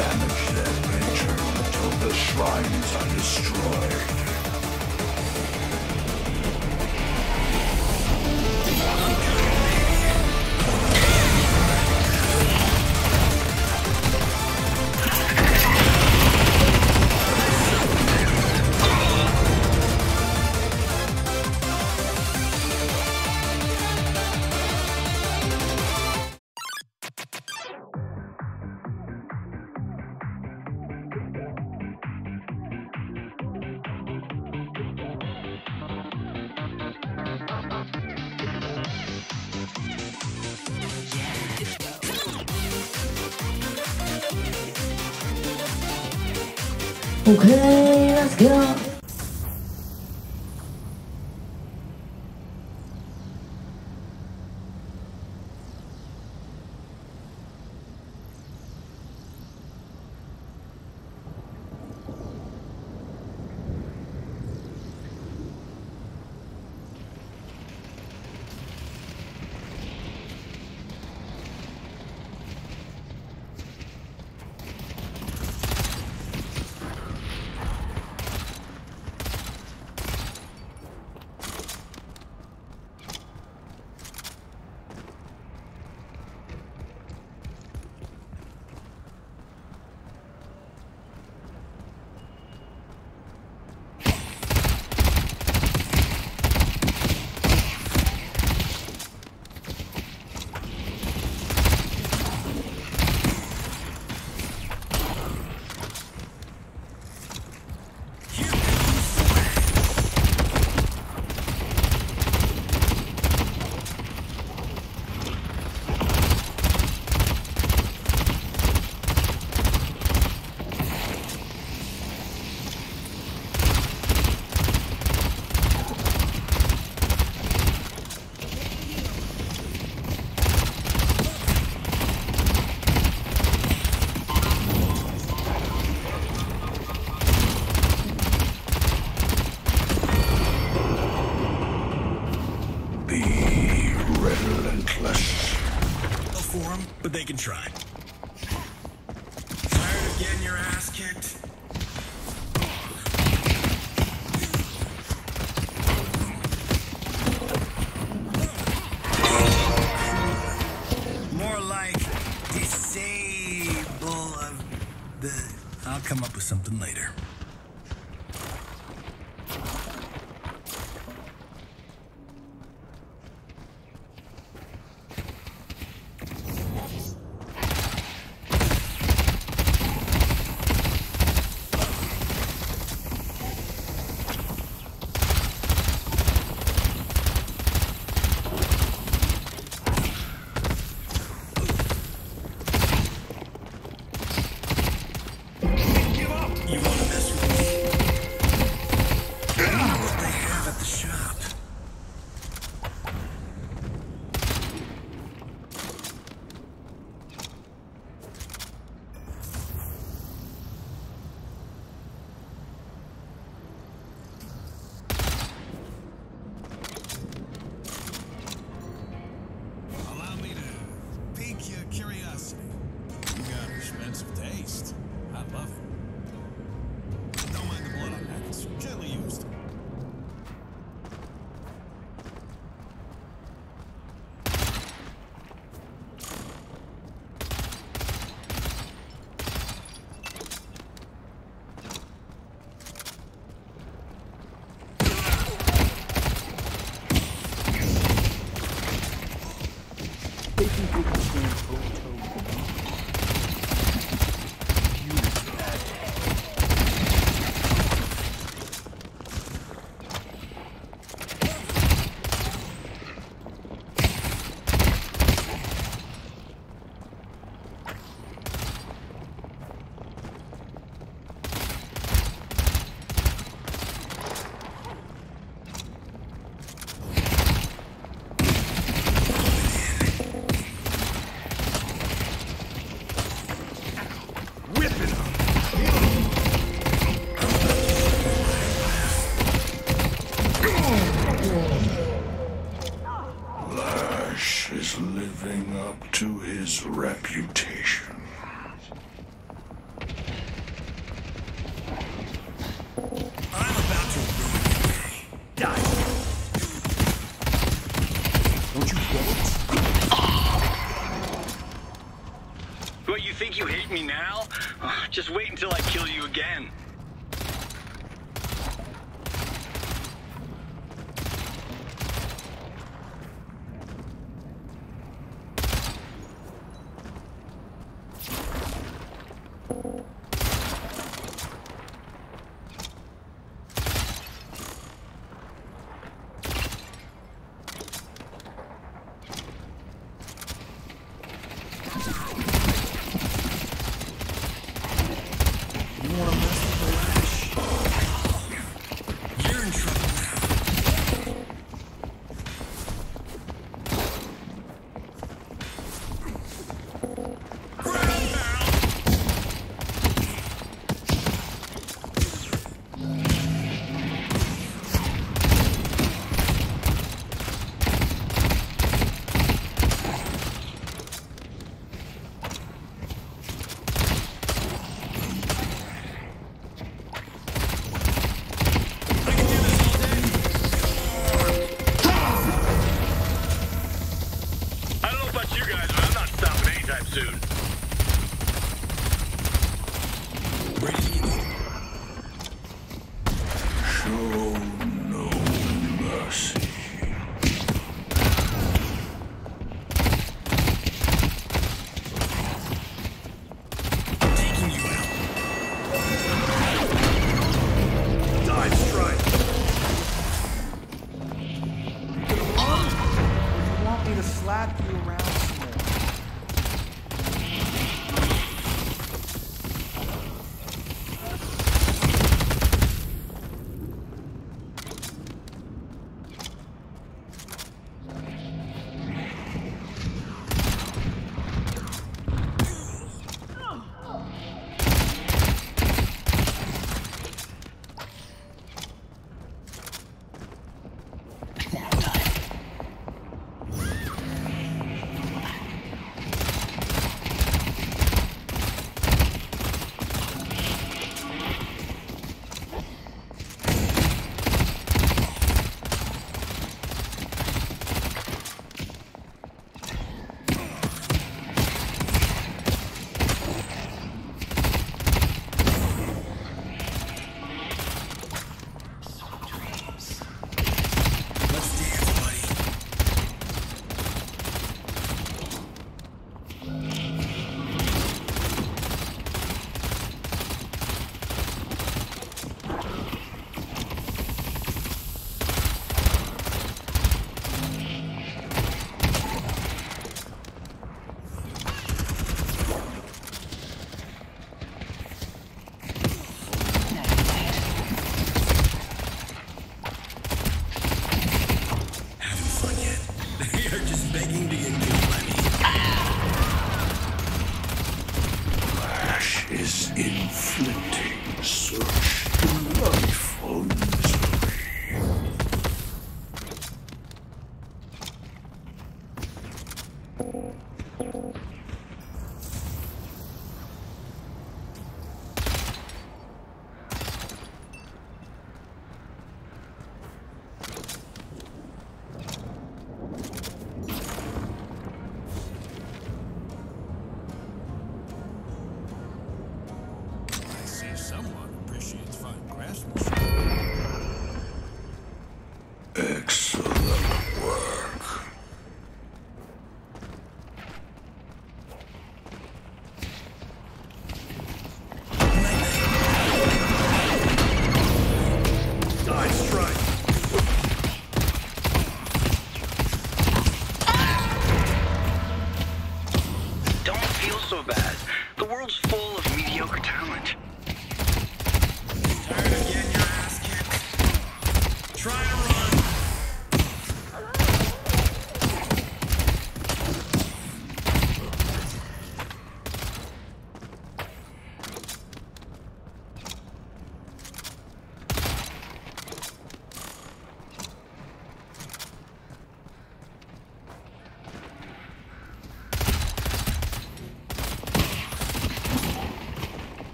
Damage their nature until the shrines are destroyed.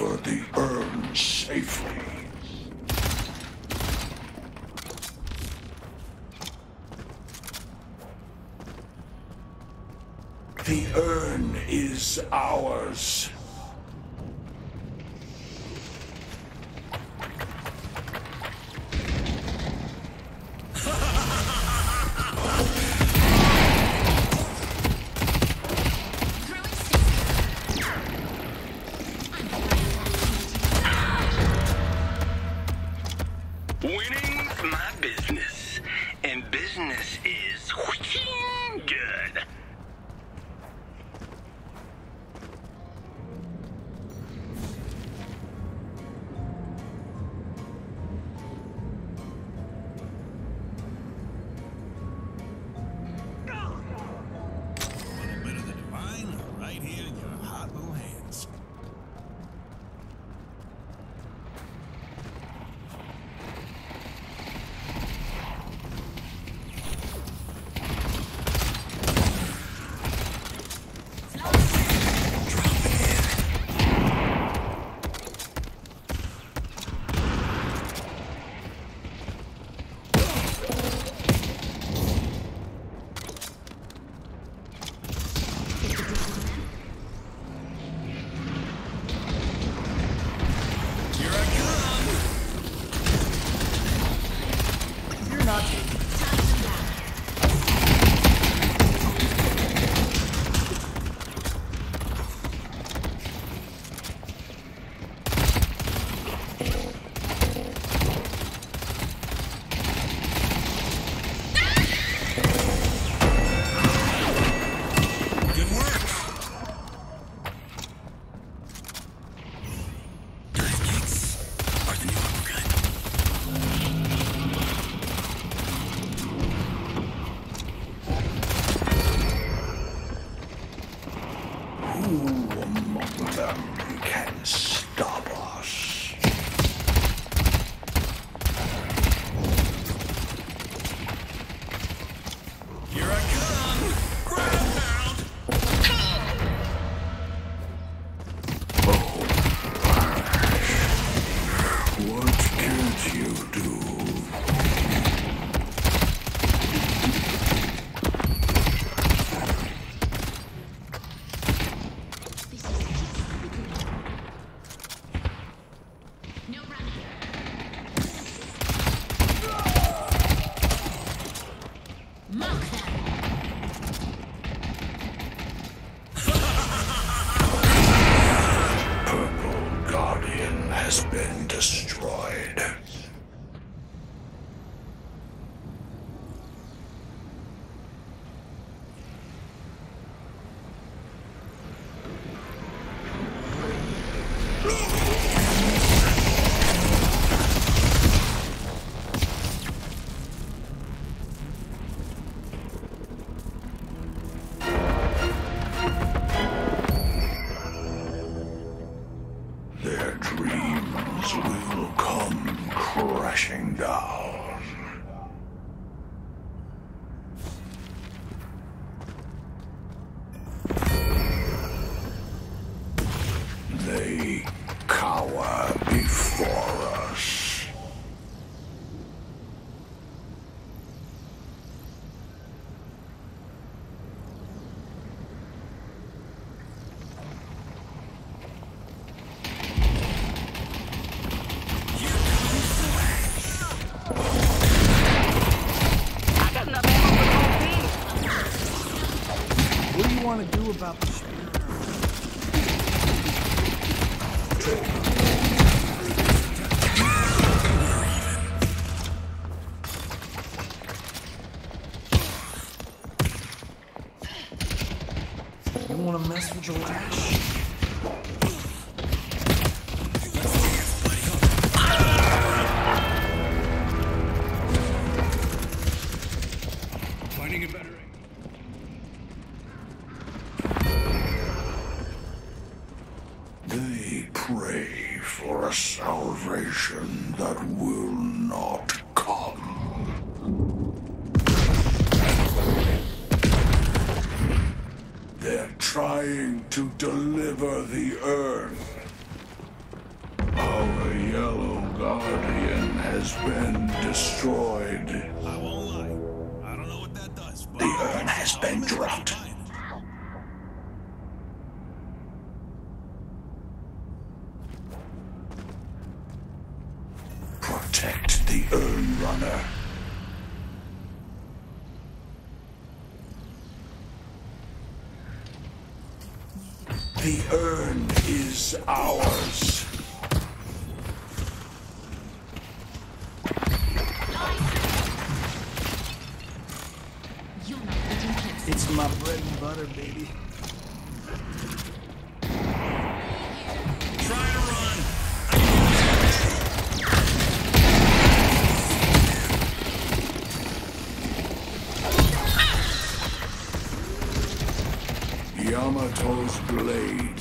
Deliver the urn safely. The urn is ours. You wanna mess with your lash? ours. It's my bread and butter, baby. Yamato's blade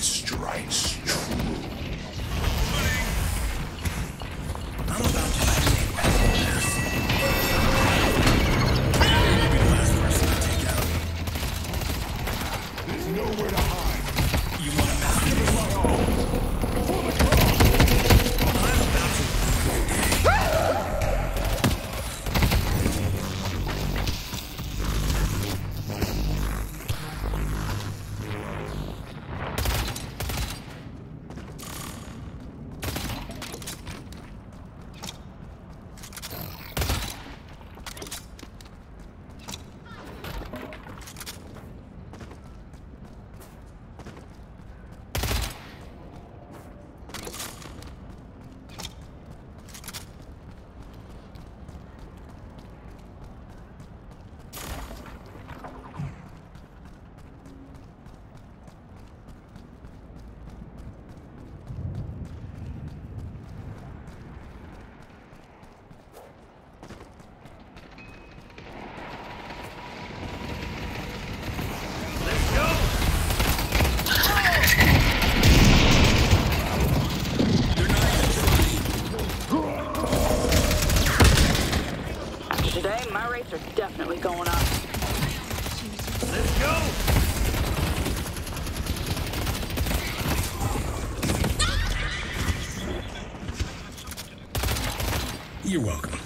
You're welcome.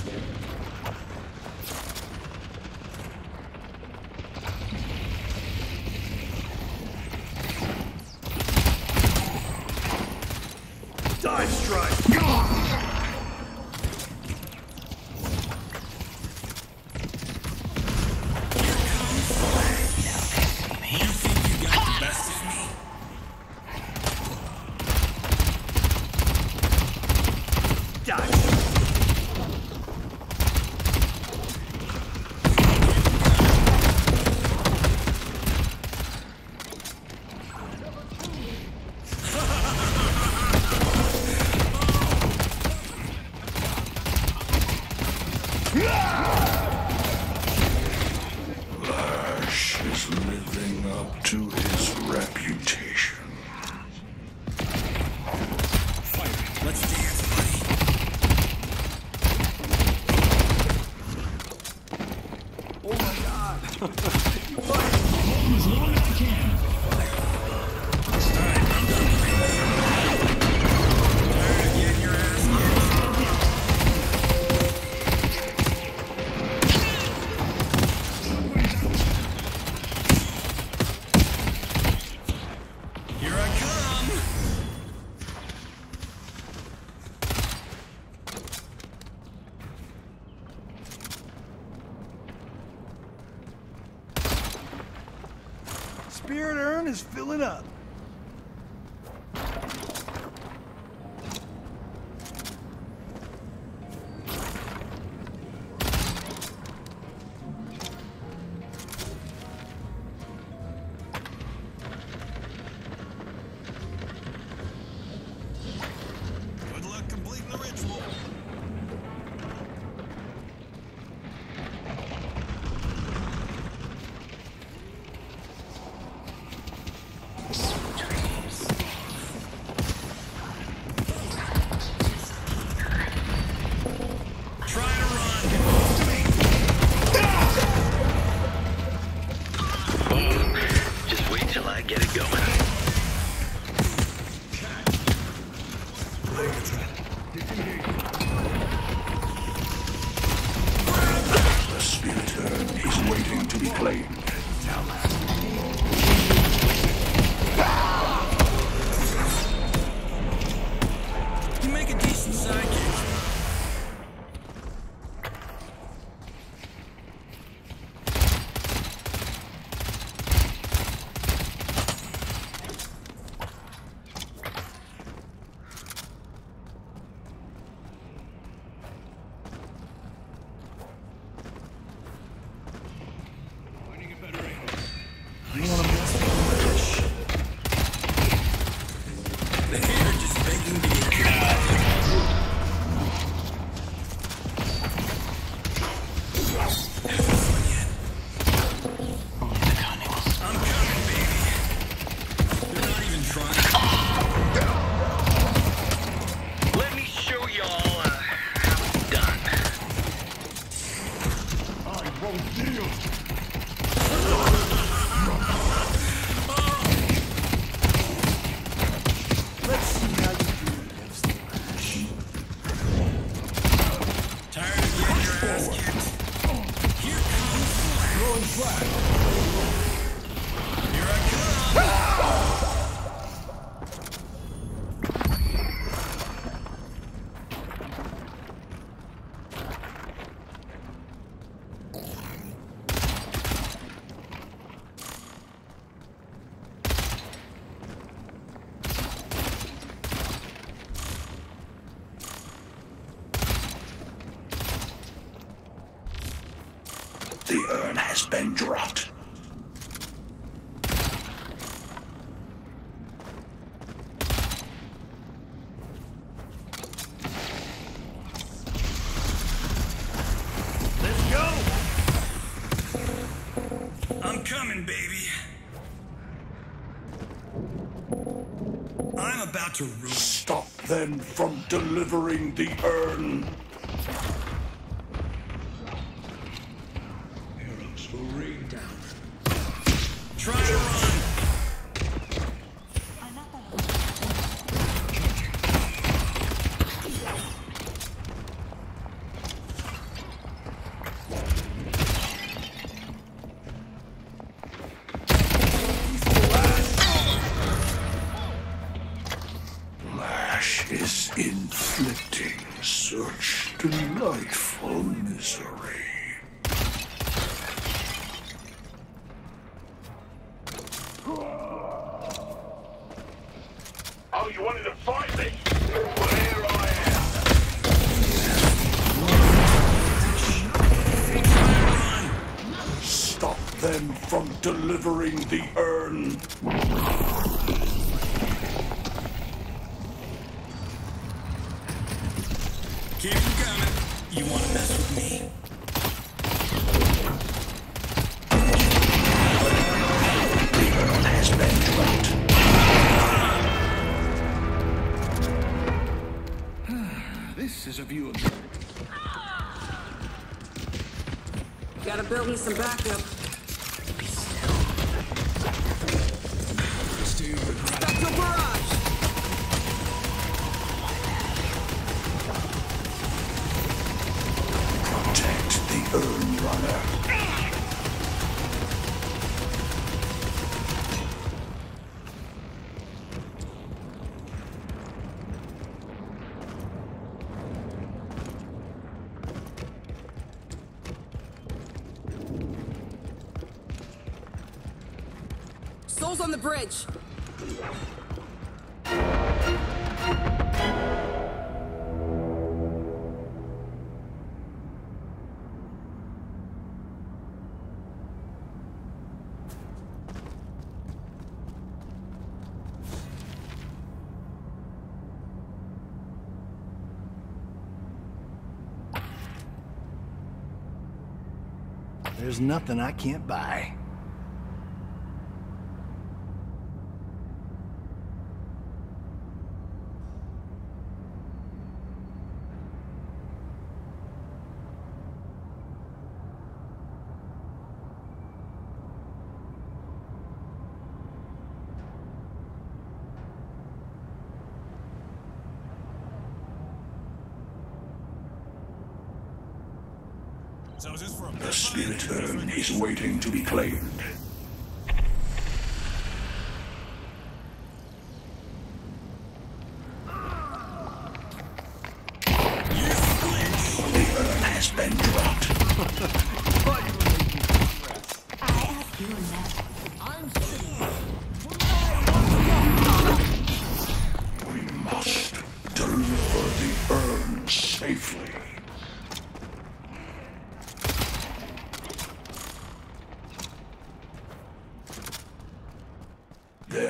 Dive strike! Bom dia! I'm about to ruin. Stop them from delivering the urn. Arrows will rain down. Try to view of them. Gotta build me some backup. bridge. There's nothing I can't buy.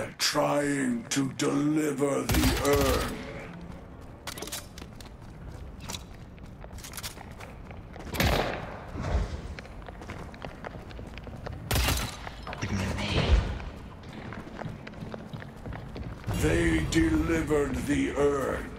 They're trying to deliver the urn. They delivered the urn.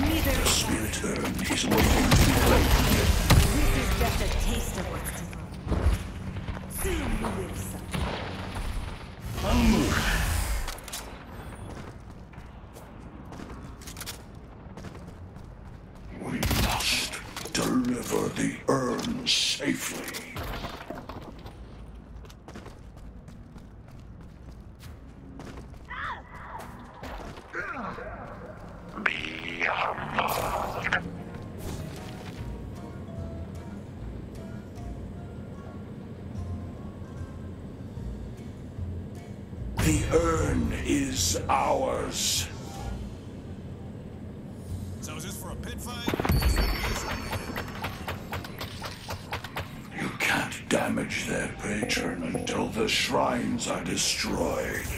The spirit urn is waiting to be played. This is just a taste of what's to come. Soon you will suffer. We is ours. So is this for a pit fight? You can't damage their patron until the shrines are destroyed.